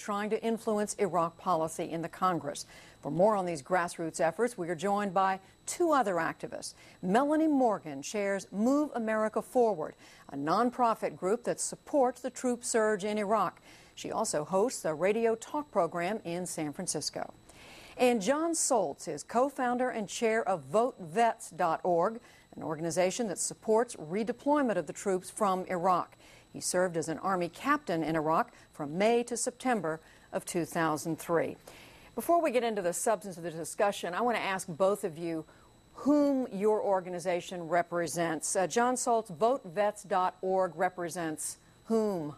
trying to influence Iraq policy in the Congress. For more on these grassroots efforts, we are joined by two other activists. Melanie Morgan chairs Move America Forward, a nonprofit group that supports the troop surge in Iraq. She also hosts a radio talk program in San Francisco. And Jon Soltz is co founder and chair of VoteVets.org, an organization that supports redeployment of the troops from Iraq. He served as an Army captain in Iraq from May to September of 2003. Before we get into the substance of the discussion, I want to ask both of you whom your organization represents. Uh, Jon Soltz, VoteVets.org represents whom?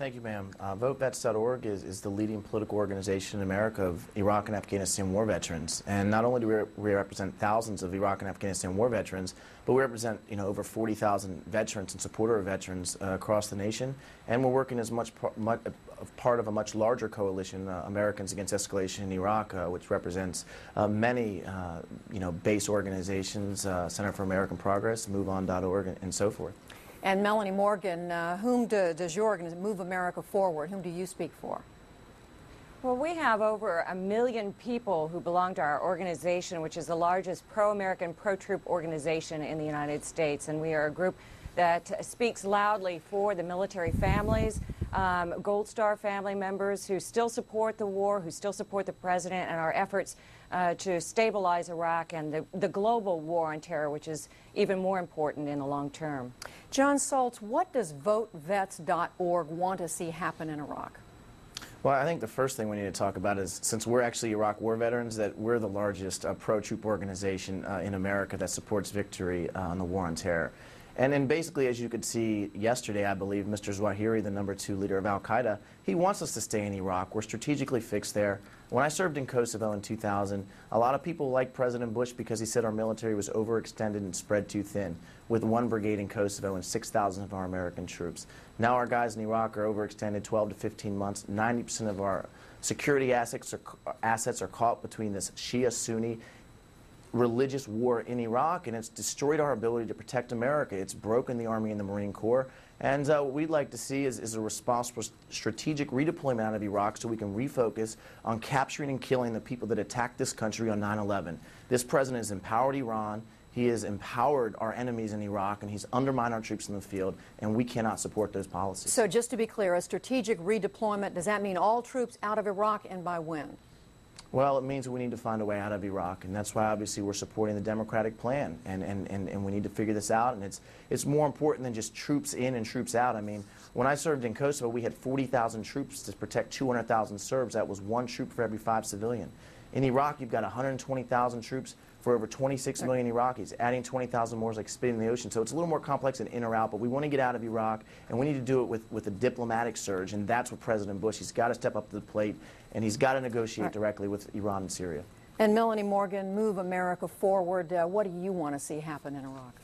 Thank you, ma'am. Uh, VoteVets.org is, is the leading political organization in America of Iraq and Afghanistan war veterans. And not only do we, we represent thousands of Iraq and Afghanistan war veterans, but we represent you know over 40,000 veterans and supporter of veterans uh, across the nation. And we're working as much, par much part of a much larger coalition, uh, Americans Against Escalation in Iraq, uh, which represents uh, many uh, you know base organizations, Center for American Progress, MoveOn.org, and, and so forth. And Melanie Morgan, uh, whom do, does your organization, Move America Forward, whom do you speak for? Well, we have over a million people who belong to our organization, which is the largest pro-American, pro-troop organization in the United States. And we are a group that speaks loudly for the military families, um, Gold Star family members who still support the war, who still support the president and our efforts uh, to stabilize Iraq and the, the global war on terror, which is even more important in the long term. Jon Soltz, what does VoteVets.org want to see happen in Iraq? Well, I think the first thing we need to talk about is since we're actually Iraq war veterans, that we're the largest uh, pro troop organization uh, in America that supports victory uh, on the war on terror. And then basically, as you could see yesterday, I believe, Mr. Zawahiri, the number two leader of Al Qaeda, he wants us to stay in Iraq. We're strategically fixed there. When I served in Kosovo in 2000, a lot of people liked President Bush because he said our military was overextended and spread too thin, with one brigade in Kosovo and 6,000 of our American troops. Now our guys in Iraq are overextended 12 to 15 months. 90% of our security assets are, assets are caught between this Shia Sunni religious war in Iraq, and it's destroyed our ability to protect America. It's broken the Army and the Marine Corps. And uh, what we'd like to see is, is a responsible strategic redeployment out of Iraq so we can refocus on capturing and killing the people that attacked this country on 9 11. This president has empowered Iran. He has empowered our enemies in Iraq, and he's undermined our troops in the field, and we cannot support those policies. So, just to be clear, a strategic redeployment, does that mean all troops out of Iraq and by when? Well, it means we need to find a way out of Iraq, and that's why obviously we're supporting the democratic plan, and, and, and, and we need to figure this out, and it's, it's more important than just troops in and troops out. I mean, when I served in Kosovo, we had 40,000 troops to protect 200,000 Serbs. That was one troop for every five civilian. In Iraq, you've got 120,000 troops for over 26 million Iraqis. Adding 20,000 more is like spitting in the ocean. So it's a little more complex than in or out, but we want to get out of Iraq, and we need to do it with, with a diplomatic surge, and that's what President Bush, he's got to step up to the plate, and he's got to negotiate right. directly with Iran and Syria. And Melanie Morgan, Move America Forward, uh, what do you want to see happen in Iraq?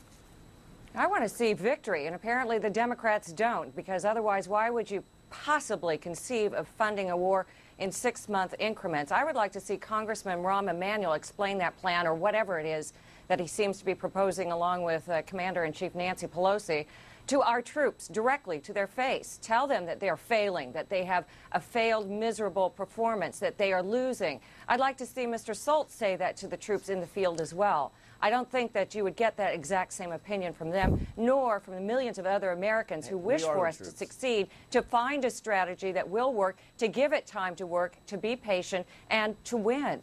I want to see victory, and apparently the Democrats don't, because otherwise, why would you possibly conceive of funding a war in six-month increments. I would like to see Congressman Rahm Emanuel explain that plan or whatever it is that he seems to be proposing along with uh, Commander-in-Chief Nancy Pelosi to our troops directly to their face. Tell them that they are failing, that they have a failed, miserable performance, that they are losing. I'd like to see Mr. Soltz say that to the troops in the field as well. I don't think that you would get that exact same opinion from them, nor from the millions of other Americans who wish for us troops. to succeed, to find a strategy that will work, to give it time to work, to be patient, and to win.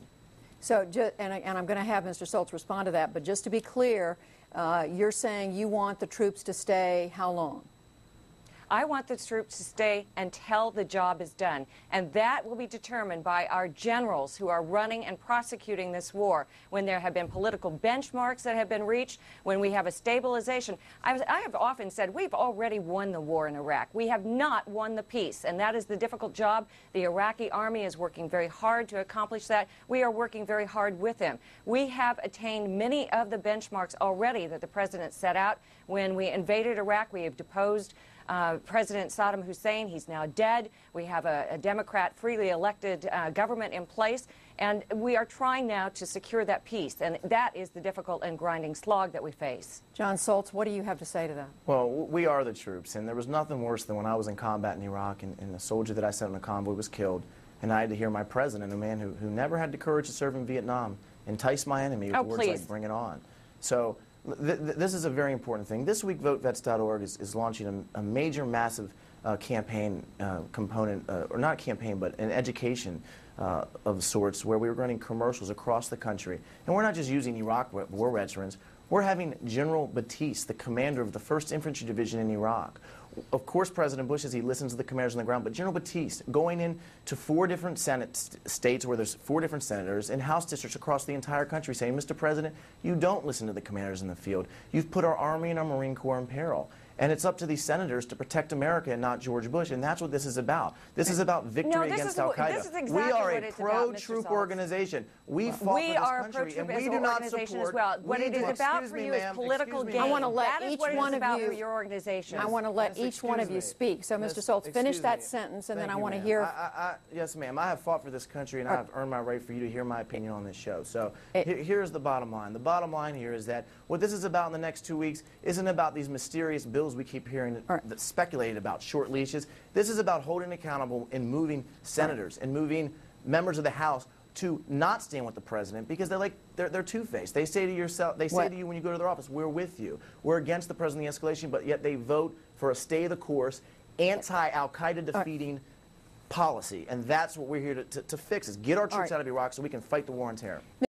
So, and, I'm going to have Mr. Soltz respond to that, but just to be clear, uh, you're saying you want the troops to stay how long? I want the troops to stay until the job is done. And that will be determined by our generals who are running and prosecuting this war. When there have been political benchmarks that have been reached, when we have a stabilization. I, have often said we've already won the war in Iraq. We have not won the peace. And that is the difficult job. The Iraqi army is working very hard to accomplish that. We are working very hard with them. We have attained many of the benchmarks already that the president set out. When we invaded Iraq, we have deposed uh, President Saddam Hussein. He's now dead. We have a, a Democrat freely elected uh, government in place. And we are trying now to secure that peace, and that is the difficult and grinding slog that we face. Jon Soltz, what do you have to say to that? Well, we are the troops, and there was nothing worse than when I was in combat in Iraq and, and a soldier that I sent on a convoy was killed, and I had to hear my president, a man who, who never had the courage to serve in Vietnam, entice my enemy with Oh, words please. like "Bring it on." So th- th- this is a very important thing. This week, VoteVets.org is, is launching a, a major, massive uh, campaign uh, component, uh, or not campaign, but an education uh, of sorts, where we're running commercials across the country, and we're not just using Iraq war veterans. We're having General Batiste, the commander of the 1st Infantry Division in Iraq. Of course, President Bush, as he listens to the commanders on the ground, but General Batiste going in to four different Senate st- states where there's four different senators and House districts across the entire country saying, Mr. President, you don't listen to the commanders in the field. You've put our Army and our Marine Corps in peril. And it's up to these senators to protect America and not George Bush. And that's what this is about. This is about victory this against Al Qaeda. this is we are a pro troop organization. We fought we for this are country, and we do not support. as well. What we it do- is about for you is political gain. I wanna let That is each what one of about you- your organization. I want to let Yes, each one of you speak. So, Yes, Mr. Soltz, finish that me. sentence, and Thank then I want to hear. I, I, I, yes, ma'am. I have fought for this country, and All I've earned my right for you to hear my opinion on this show. So eh. It- here's the bottom line. The bottom line here is that what this is about in the next two weeks isn't about these mysterious bills we keep hearing right. that speculated about, short leashes. This is about holding accountable and moving senators and moving members of the House to not stand with the president because they're like they're, they're two-faced. They say to yourself, they say What? to you when you go to their office, "We're with you. We're against the president the escalation," but yet they vote for a stay of the course, anti-Al Qaeda defeating policy, and that's what we're here to, to, to fix: is get our troops right. out of Iraq so we can fight the war on terror.